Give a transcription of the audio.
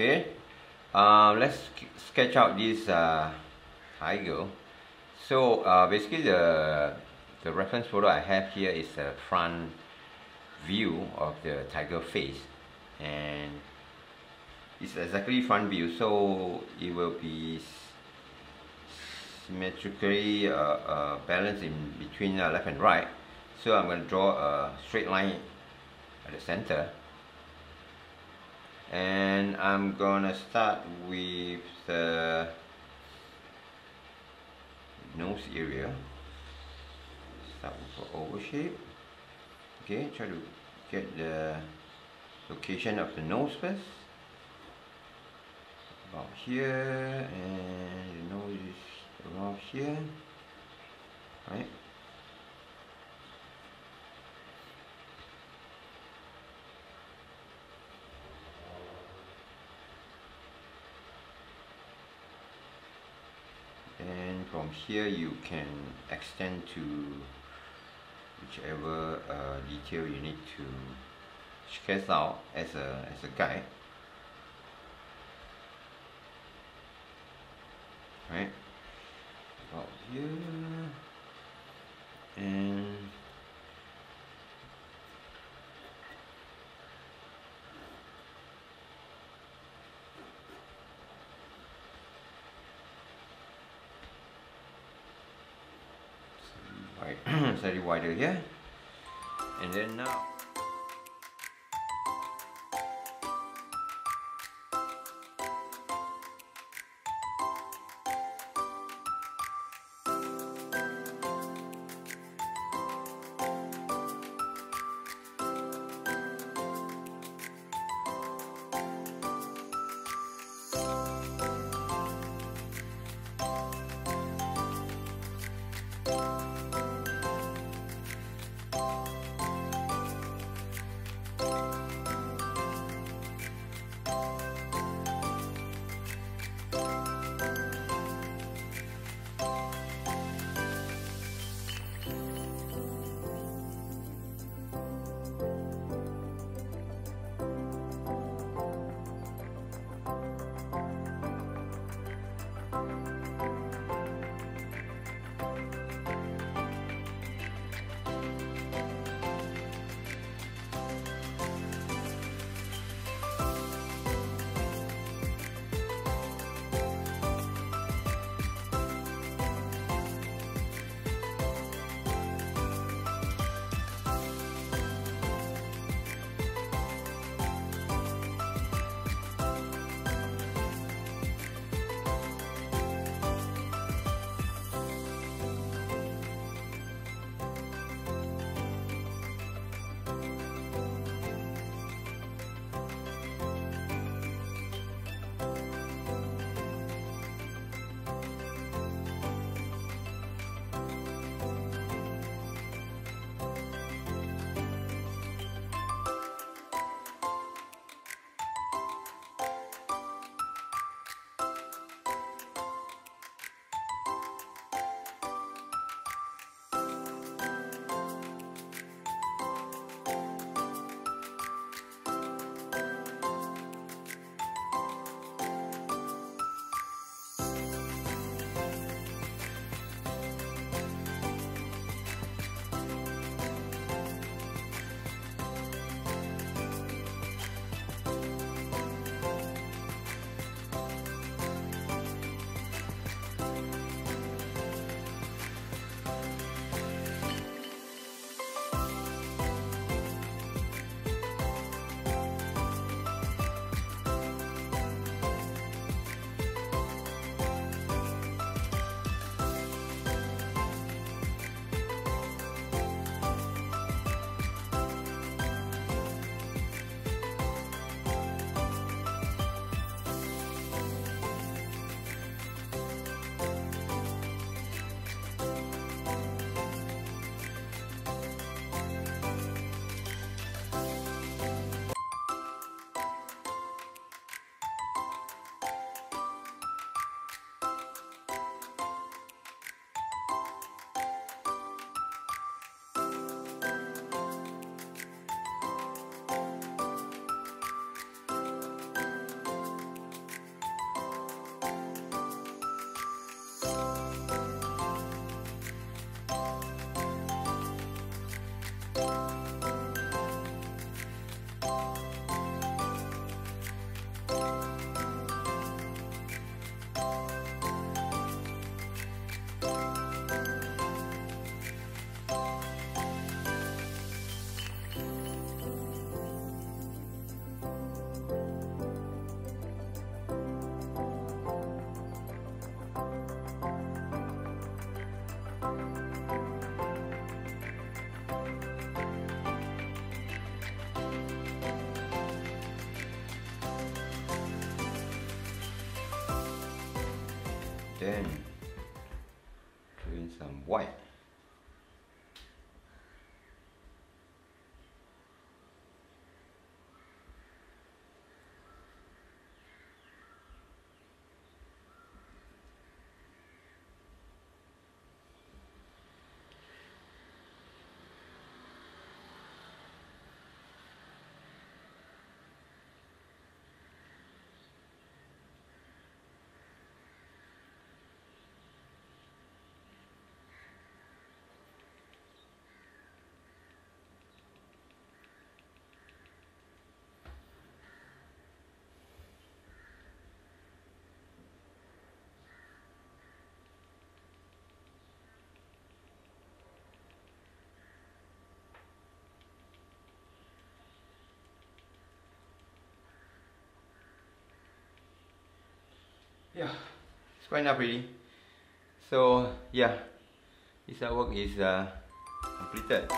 Okay, uh, let's sketch out this uh, tiger. So uh, basically the, the reference photo I have here is a front view of the tiger face. And it's exactly front view. So it will be symmetrically uh, uh, balanced in between uh, left and right. So I'm going to draw a straight line at the center and I'm gonna start with the nose area. Start with an oval shape. Okay try to get the location of the nose first. About here and the nose is around here. Right and from here you can extend to whichever uh, detail you need to sketch out as a as a guide right about here and wide slightly wider here? And then now then in some white yeah it's quite enough really so yeah this artwork is uh, completed